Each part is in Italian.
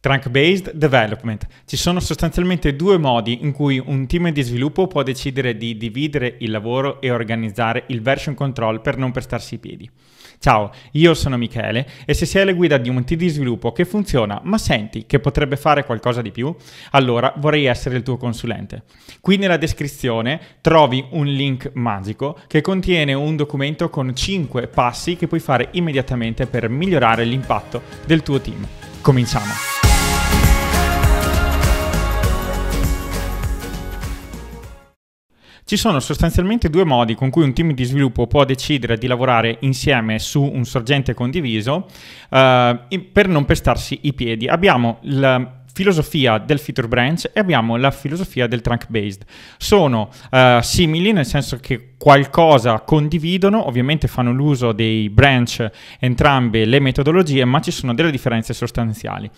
Trunk-based development. Ci sono sostanzialmente due modi in cui un team di sviluppo può decidere di dividere il lavoro e organizzare il version control per non prestarsi i piedi. Ciao, io sono Michele e se sei alla guida di un team di sviluppo che funziona, ma senti che potrebbe fare qualcosa di più, allora vorrei essere il tuo consulente. Qui nella descrizione trovi un link magico che contiene un documento con 5 passi che puoi fare immediatamente per migliorare l'impatto del tuo team. Cominciamo! Ci sono sostanzialmente due modi con cui un team di sviluppo può decidere di lavorare insieme su un sorgente condiviso uh, per non pestarsi i piedi. Abbiamo la filosofia del feature branch e abbiamo la filosofia del trunk based. Sono uh, simili nel senso che qualcosa condividono, ovviamente fanno l'uso dei branch entrambe le metodologie, ma ci sono delle differenze sostanziali.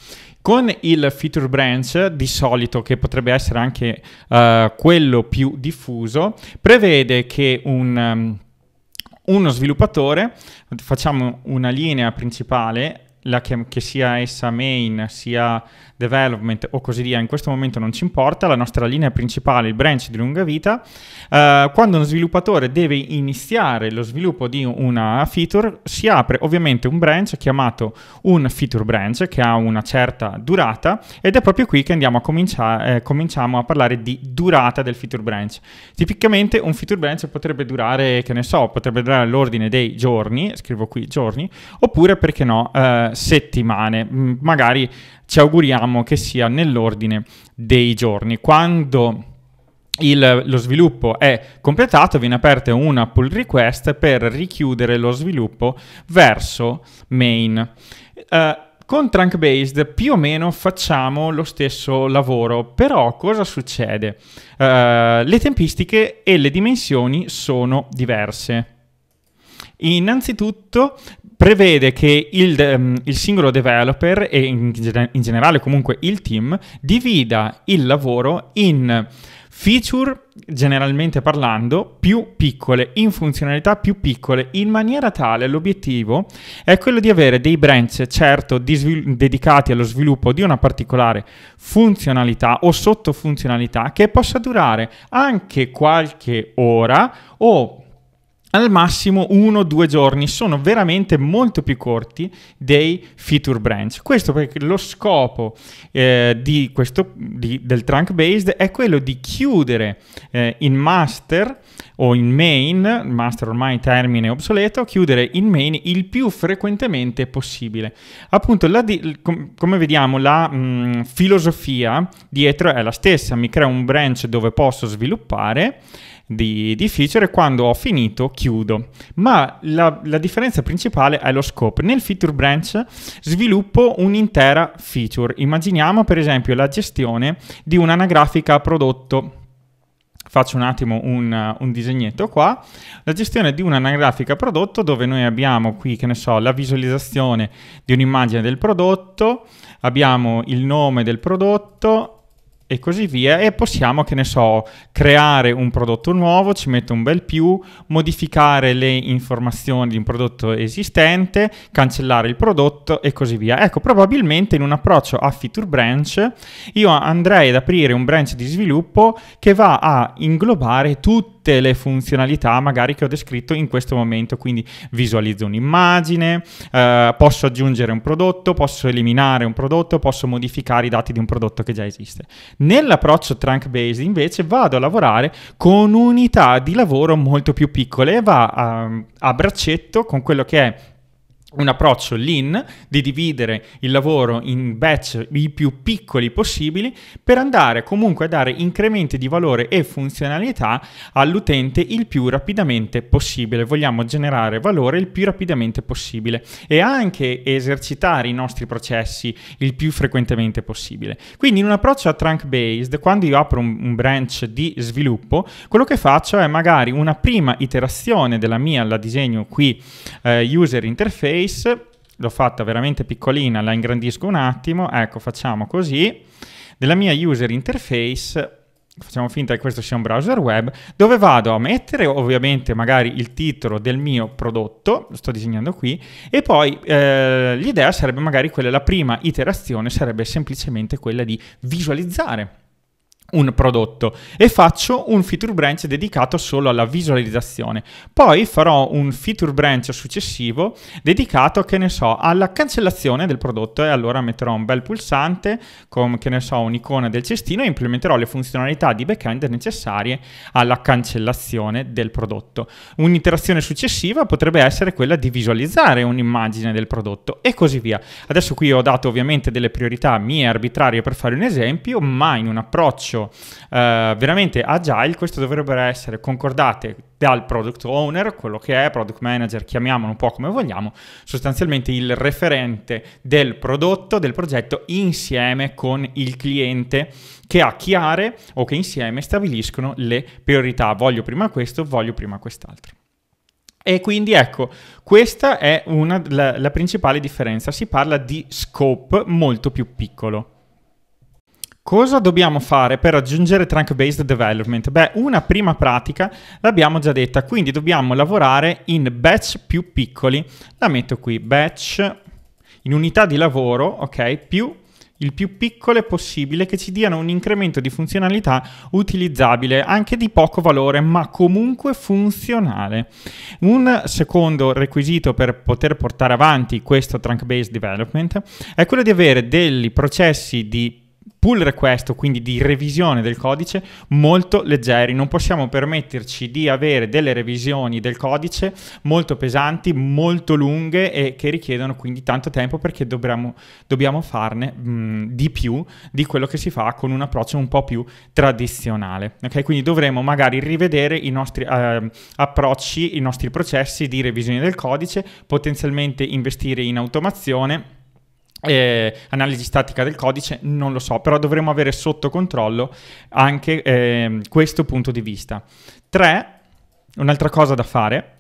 Con il feature branch, di solito che potrebbe essere anche uh, quello più diffuso, prevede che un... Um, uno sviluppatore, facciamo una linea principale, che, che, sia essa main, sia development o così via, in questo momento non ci importa, la nostra linea principale, il branch di lunga vita, eh, quando uno sviluppatore deve iniziare lo sviluppo di una feature, si apre ovviamente un branch chiamato un feature branch che ha una certa durata ed è proprio qui che andiamo a cominciare, eh, cominciamo a parlare di durata del feature branch. Tipicamente un feature branch potrebbe durare, che ne so, potrebbe durare l'ordine dei giorni, scrivo qui giorni, oppure perché no, eh, settimane, magari ci auguriamo che sia nell'ordine dei giorni. Quando il, lo sviluppo è completato, viene aperta una pull request per richiudere lo sviluppo verso main. Uh, con Trunk Based più o meno facciamo lo stesso lavoro, però cosa succede? Uh, le tempistiche e le dimensioni sono diverse. Innanzitutto prevede che il, um, il, singolo developer e in, in generale comunque il team divida il lavoro in feature generalmente parlando più piccole, in funzionalità più piccole, in maniera tale l'obiettivo è quello di avere dei branch certo svil- dedicati allo sviluppo di una particolare funzionalità o sottofunzionalità che possa durare anche qualche ora o al massimo uno o due giorni, sono veramente molto più corti dei feature branch. Questo perché lo scopo eh, di questo, di, del trunk based è quello di chiudere eh, in master o in main, master ormai termine obsoleto, chiudere in main il più frequentemente possibile. Appunto, di, com, come vediamo, la mh, filosofia dietro è la stessa, mi crea un branch dove posso sviluppare di, di feature e quando ho finito chiudo. Ma la, la, differenza principale è lo scope. Nel feature branch sviluppo un'intera feature. Immaginiamo per esempio la gestione di un'anagrafica prodotto faccio un attimo un, un, disegnetto qua, la gestione di un'anagrafica prodotto dove noi abbiamo qui, che ne so, la visualizzazione di un'immagine del prodotto, abbiamo il nome del prodotto, e così via e possiamo, che ne so, creare un prodotto nuovo, ci metto un bel più, modificare le informazioni di un prodotto esistente, cancellare il prodotto e così via. Ecco, probabilmente in un approccio a feature branch io andrei ad aprire un branch di sviluppo che va a inglobare tutti tutte le funzionalità magari che ho descritto in questo momento, quindi visualizzo un'immagine, eh, posso aggiungere un prodotto, posso eliminare un prodotto, posso modificare i dati di un prodotto che già esiste. Nell'approccio trunk based invece vado a lavorare con unità di lavoro molto più piccole e va a, a braccetto con quello che è un approccio lean di dividere il lavoro in batch i più piccoli possibili per andare comunque a dare incrementi di valore e funzionalità all'utente il più rapidamente possibile. Vogliamo generare valore il più rapidamente possibile e anche esercitare i nostri processi il più frequentemente possibile. Quindi in un approccio a trunk based, quando io apro un, branch di sviluppo, quello che faccio è magari una prima iterazione della mia, la disegno qui, eh, user interface, interface, l'ho fatta veramente piccolina, la ingrandisco un attimo, ecco facciamo così, nella mia user interface facciamo finta che questo sia un browser web, dove vado a mettere ovviamente magari il titolo del mio prodotto, lo sto disegnando qui, e poi eh, l'idea sarebbe magari quella, la prima iterazione sarebbe semplicemente quella di visualizzare un prodotto e faccio un feature branch dedicato solo alla visualizzazione. Poi farò un feature branch successivo dedicato, che ne so, alla cancellazione del prodotto e allora metterò un bel pulsante con, che ne so, un'icona del cestino e implementerò le funzionalità di backend necessarie alla cancellazione del prodotto. Un'iterazione successiva potrebbe essere quella di visualizzare un'immagine del prodotto e così via. Adesso qui ho dato ovviamente delle priorità mie arbitrarie per fare un esempio, ma in un approccio eh, veramente agile, queste dovrebbero essere concordate dal product owner, quello che è, product manager, chiamiamolo un po' come vogliamo, sostanzialmente il referente del prodotto, del progetto, insieme con il cliente che ha chiare o che insieme stabiliscono le priorità. Voglio prima questo, voglio prima quest'altro. E quindi ecco, questa è una, la, la principale differenza, si parla di scope molto più piccolo. Cosa dobbiamo fare per raggiungere trunk-based development? Beh, una prima pratica l'abbiamo già detta, quindi dobbiamo lavorare in batch più piccoli. La metto qui, batch in unità di lavoro, ok, più il più piccole possibile che ci diano un incremento di funzionalità utilizzabile anche di poco valore ma comunque funzionale. Un secondo requisito per poter portare avanti questo trunk based development è quello di avere dei processi di pull request, quindi di revisione del codice, molto leggeri. Non possiamo permetterci di avere delle revisioni del codice molto pesanti, molto lunghe e che richiedono quindi tanto tempo perché dobbiamo, dobbiamo farne mh, di più di quello che si fa con un approccio un po' più tradizionale. Okay? Quindi dovremo magari rivedere i nostri eh, approcci, i nostri processi di revisione del codice, potenzialmente investire in automazione eh, analisi statica del codice, non lo so, però dovremo avere sotto controllo anche eh, questo punto di vista. 3. Un'altra cosa da fare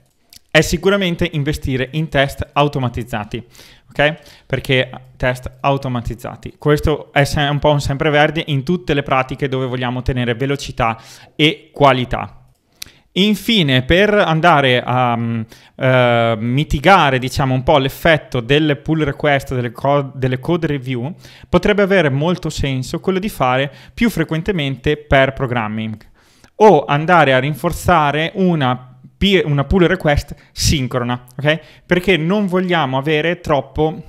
è sicuramente investire in test automatizzati, ok? Perché test automatizzati. Questo è un po' un sempreverde in tutte le pratiche dove vogliamo ottenere velocità e qualità. Infine, per andare a um, uh, mitigare, diciamo, un po' l'effetto delle pull request, delle, co- delle, code review, potrebbe avere molto senso quello di fare più frequentemente per programming o andare a rinforzare una, una pull request sincrona, ok? Perché non vogliamo avere troppo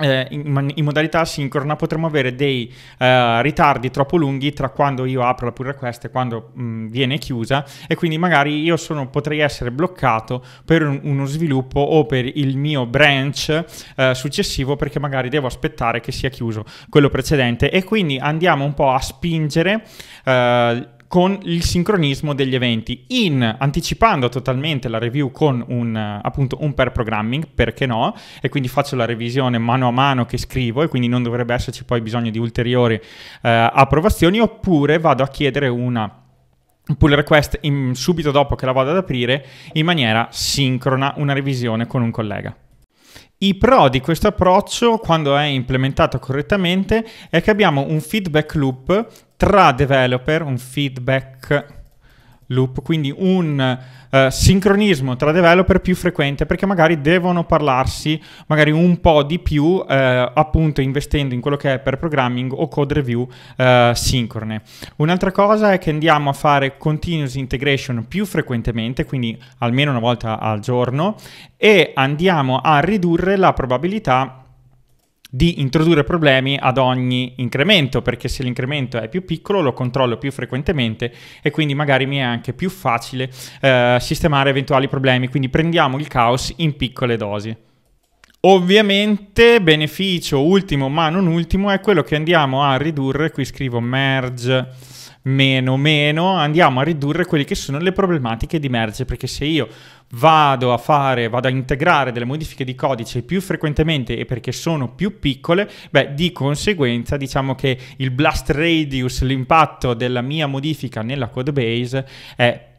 eh, in, in, modalità sincrona potremmo avere dei uh, ritardi troppo lunghi tra quando io apro la pull request e quando mh, mm, viene chiusa e quindi magari io sono, potrei essere bloccato per un, uno sviluppo o per il mio branch uh, successivo perché magari devo aspettare che sia chiuso quello precedente e quindi andiamo un po' a spingere uh, con il sincronismo degli eventi, in anticipando totalmente la review con un, appunto, un per programming, perché no, e quindi faccio la revisione mano a mano che scrivo e quindi non dovrebbe esserci poi bisogno di ulteriori eh, approvazioni, oppure vado a chiedere una pull request in, subito dopo che la vado ad aprire in maniera sincrona, una revisione con un collega. I pro di questo approccio, quando è implementato correttamente, è che abbiamo un feedback loop tra developer, un feedback loop, quindi un uh, sincronismo tra developer più frequente perché magari devono parlarsi magari un po' di più uh, appunto investendo in quello che è per programming o code review uh, sincrone. Un'altra cosa è che andiamo a fare continuous integration più frequentemente, quindi almeno una volta al giorno e andiamo a ridurre la probabilità di introdurre problemi ad ogni incremento, perché se l'incremento è più piccolo lo controllo più frequentemente e quindi magari mi è anche più facile eh, sistemare eventuali problemi, quindi prendiamo il caos in piccole dosi. Ovviamente beneficio ultimo ma non ultimo è quello che andiamo a ridurre, qui scrivo merge meno meno, andiamo a ridurre quelle che sono le problematiche di merge, perché se io vado a fare, vado a integrare delle modifiche di codice più frequentemente e perché sono più piccole, beh, di conseguenza diciamo che il blast radius, l'impatto della mia modifica nella code base è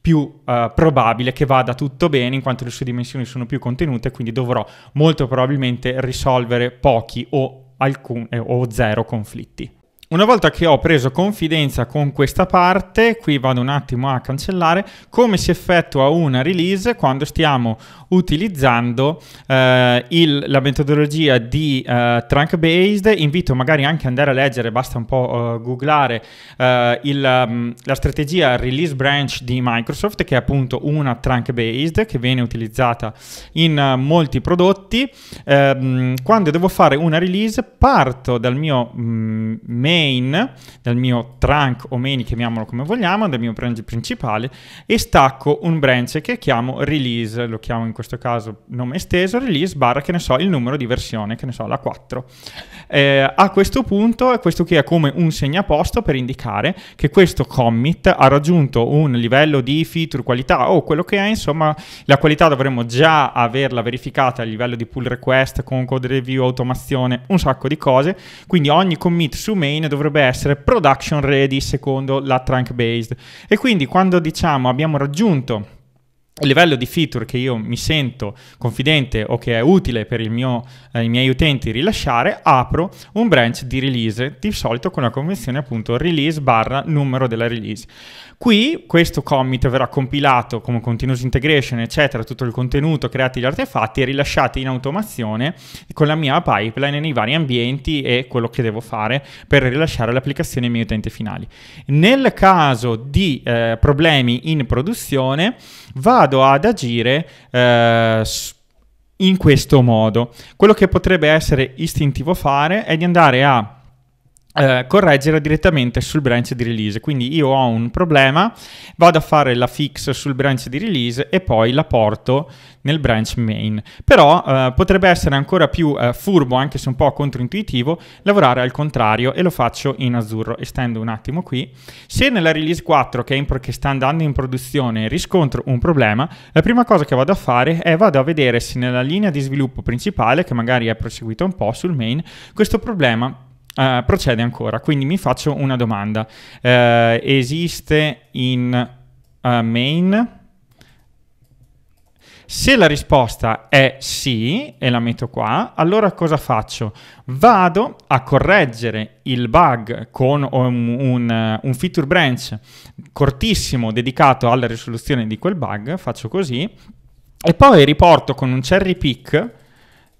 più uh, probabile che vada tutto bene in quanto le sue dimensioni sono più contenute, quindi dovrò molto probabilmente risolvere pochi o, alcun, eh, o zero conflitti. Una volta che ho preso confidenza con questa parte, qui vado un attimo a cancellare, come si effettua una release quando stiamo utilizzando eh, il, la metodologia di eh, trunk based. Invito magari anche ad andare a leggere, basta un po' uh, googlare uh, il, um, la strategia release branch di Microsoft, che è appunto una trunk based che viene utilizzata in uh, molti prodotti. Um, quando devo fare una release, parto dal mio um, main, dal mio trunk o main, chiamiamolo come vogliamo, dal mio branch principale e stacco un branch che chiamo release, lo chiamo in questo caso nome esteso, release barra, che ne so, il numero di versione, che ne so, la 4. Eh, a questo punto, questo qui è come un segnaposto per indicare che questo commit ha raggiunto un livello di feature, qualità o quello che è, insomma, la qualità dovremmo già averla verificata a livello di pull request con code review, automazione, un sacco di cose, quindi ogni commit su main dovrebbe essere production ready secondo la trunk based. E quindi quando diciamo abbiamo raggiunto il livello di feature che io mi sento confidente o che è utile per mio, eh, i miei utenti rilasciare, apro un branch di release, di solito con la convenzione appunto release barra numero della release. Qui questo commit verrà compilato come continuous integration, eccetera, tutto il contenuto, creati gli artefatti e rilasciati in automazione con la mia pipeline nei vari ambienti e quello che devo fare per rilasciare l'applicazione ai miei utenti finali. Nel caso di eh, problemi in produzione, vado ad agire eh, in questo modo. Quello che potrebbe essere istintivo fare è di andare a eh, correggere direttamente sul branch di release. Quindi io ho un problema, vado a fare la fix sul branch di release e poi la porto nel branch main. Però eh, potrebbe essere ancora più eh, furbo, anche se un po' controintuitivo, lavorare al contrario e lo faccio in azzurro. Estendo un attimo qui. Se nella release 4 che, in, che sta andando in produzione riscontro un problema, la prima cosa che vado a fare è vado a vedere se nella linea di sviluppo principale, che magari è proseguita un po' sul main, questo problema Uh, procede ancora, quindi mi faccio una domanda. Uh, esiste in uh, main? Se la risposta è sì, e la metto qua, allora cosa faccio? Vado a correggere il bug con un, un, un feature branch cortissimo dedicato alla risoluzione di quel bug, faccio così, e poi riporto con un cherry pick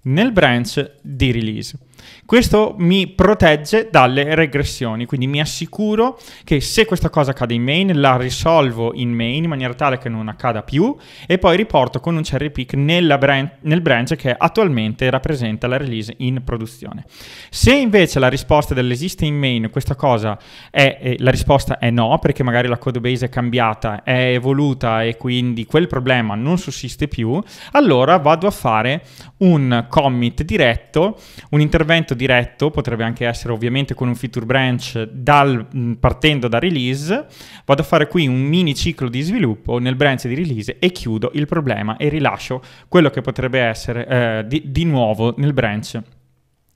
nel branch di release. Questo mi protegge dalle regressioni, quindi mi assicuro che se questa cosa accade in main la risolvo in main in maniera tale che non accada più e poi riporto con un cherry pick bran- nel branch che attualmente rappresenta la release in produzione. Se invece la risposta dell'esiste in main questa cosa è, eh, la risposta è no, perché magari la code base è cambiata, è evoluta e quindi quel problema non sussiste più, allora vado a fare un commit diretto, un intervento diretto, potrebbe anche essere ovviamente con un feature branch dal, partendo da release, vado a fare qui un mini ciclo di sviluppo nel branch di release e chiudo il problema e rilascio quello che potrebbe essere eh, di, di nuovo nel branch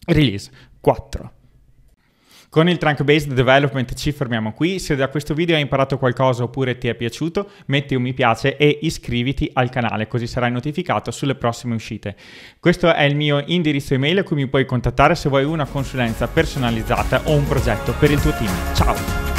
release 4. Con il Trunk Based Development ci fermiamo qui. Se da questo video hai imparato qualcosa oppure ti è piaciuto, metti un mi piace e iscriviti al canale così sarai notificato sulle prossime uscite. Questo è il mio indirizzo email a cui mi puoi contattare se vuoi una consulenza personalizzata o un progetto per il tuo team. Ciao!